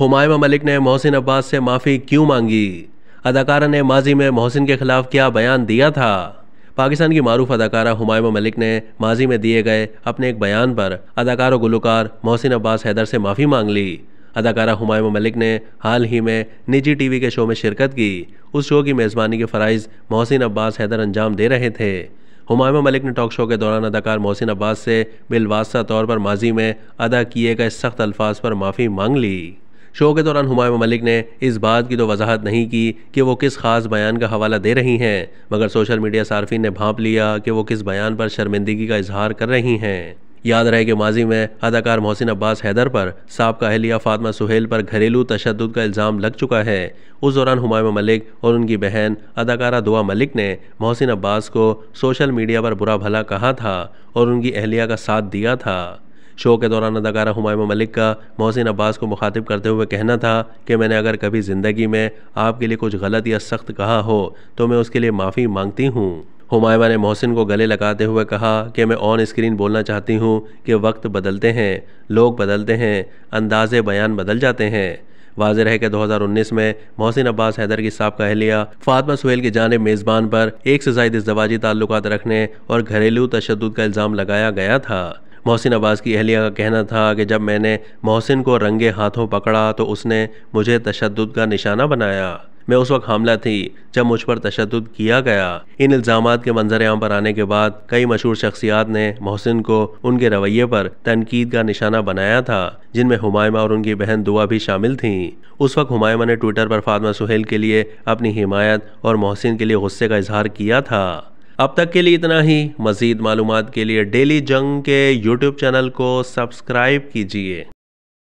हुमायूं मलिक ने मोहसिन अब्बास से माफ़ी क्यों मांगी? अदाकारा ने माजी में मोहसिन के खिलाफ क्या बयान दिया था? पाकिस्तान की मारूफ अदाकारा हुमायूं मलिक ने माजी में दिए गए अपने एक बयान पर अदाकार और गुलकार मोहसिन अब्बास हैदर से माफ़ी मांग ली। अदाकारा हुमायूं मलिक ने हाल ही में निजी टीवी के शो में शिरकत की। उस शो की मेज़बानी के फ़राइज़ मोहसिन अब्बास हैदर अंजाम दे रहे थे। हुमायूं मलिक ने टॉक शो के दौरान अदाकार मोहसिन अब्बास से बिलवासा तौर पर माजी में अदा किए गए सख्त अल्फाज पर माफ़ी मांग ली। शो के दौरान हुमायूं मलिक ने इस बात की तो वजाहत नहीं की कि वो किस खास बयान का हवाला दे रही हैं, मगर सोशल मीडिया सार्फिन ने भाप लिया कि वो किस बयान पर शर्मिंदगी का इजहार कर रही हैं। याद रहे कि माजी में अदाकार मोहसिन अब्बास हैदर पर सबका अहलिया फातमा सुहेल पर घरेलू तशद का इल्ज़ाम लग चुका है। उस दौरान हुमायूं मलिक और उनकी बहन अदाकारा दुआ मलिक ने मोहसिन अब्बास को सोशल मीडिया पर बुरा भला कहा था और उनकी अहलिया का साथ दिया था। शो के दौरान अदाकारा हुमायूं मलिक का मोहसिन अब्बास को मुखातिब करते हुए कहना था कि मैंने अगर कभी ज़िंदगी में आपके लिए कुछ गलत या सख्त कहा हो तो मैं उसके लिए माफ़ी मांगती हूँ। हुमायूं ने मोहसिन को गले लगाते हुए कहा कि मैं ऑन स्क्रीन बोलना चाहती हूँ कि वक्त बदलते हैं, लोग बदलते हैं, अंदाज बयान बदल जाते हैं। वाज है कि 2019 में मोहसिन अब्बास हैदर की सबका अहलिया फातमा सुहेल की जानब मेज़बान पर एक से जायद इजवाजी ताल्लुक रखने और घरेलू तशद का इल्ज़ाम लगाया गया था। मोहसिन अब्बास की अहलिया का कहना था कि जब मैंने मोहसिन को रंगे हाथों पकड़ा तो उसने मुझे तशद का निशाना बनाया। मैं उस वक्त हमला थी, जब मुझ पर तशद किया गया। इन इल्ज़ाम के मंजर आम पर आने के बाद कई मशहूर शख्सियात ने मोहसिन को उनके रवैये पर तनकीद का निशाना बनाया था, जिनमें हुमायूं और उनकी बहन दुआ भी शामिल थीं। उस वक्त हुमायूं ने ट्विटर पर फातमा सुहेल के लिए अपनी हिमायत और मोहसिन के लिए गुस्से का इजहार किया था। अब तक के लिए इतना ही। मज़ीद मालूम के लिए डेली जंग के यूट्यूब चैनल को सब्सक्राइब कीजिए।